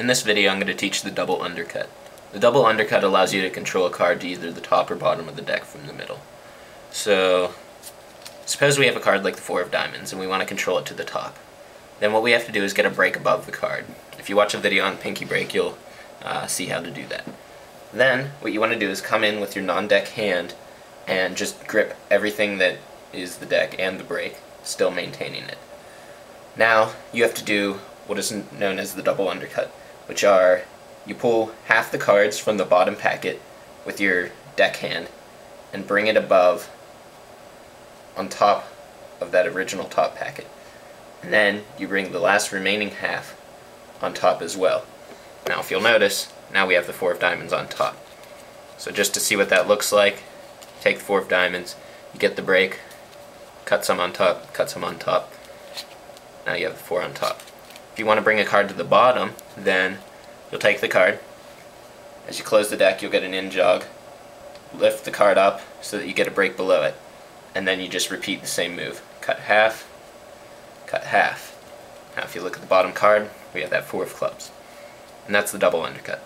In this video I'm going to teach the double undercut. The double undercut allows you to control a card to either the top or bottom of the deck from the middle. So, suppose we have a card like the Four of Diamonds and we want to control it to the top. Then what we have to do is get a break above the card. If you watch a video on Pinky Break you'll uh, see how to do that. Then what you want to do is come in with your non-deck hand and just grip everything that is the deck and the break, still maintaining it. Now you have to do what is known as the double undercut, which are you pull half the cards from the bottom packet with your deck hand and bring it above on top of that original top packet. And then you bring the last remaining half on top as well. Now if you'll notice, now we have the four of diamonds on top. So just to see what that looks like, take the four of diamonds, you get the break, cut some on top, cut some on top. Now you have the four on top. If you want to bring a card to the bottom, then you'll take the card. As you close the deck, you'll get an in jog. Lift the card up so that you get a break below it. And then you just repeat the same move. Cut half, cut half. Now if you look at the bottom card, we have that four of clubs. And that's the double undercut.